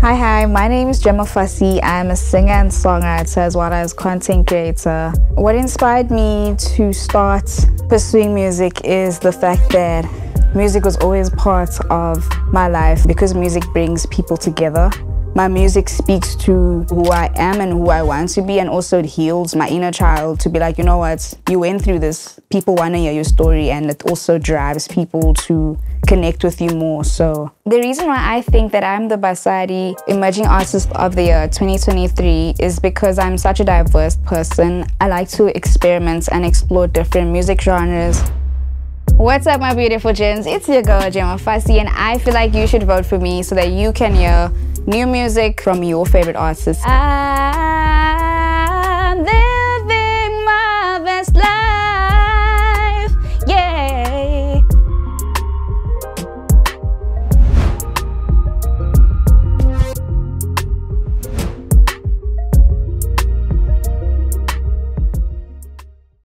Hi, hi, my name is Gemma Fassie. I'm a singer and songwriter as well as content creator. What inspired me to start pursuing music is the fact that music was always part of my life because music brings people together. My music speaks to who I am and who I want to be, and also it heals my inner child to be like, you know what, you went through this. People want to hear your story, and it also drives people to connect with you more. So, the reason why I think that I'm the Basadi Emerging Artist of the Year 2023 is because I'm such a diverse person. I like to experiment and explore different music genres. What's up, my beautiful gens? It's your girl, Gemma Fassie, and I feel like you should vote for me so that you can hear new music from your favorite artists. Ah.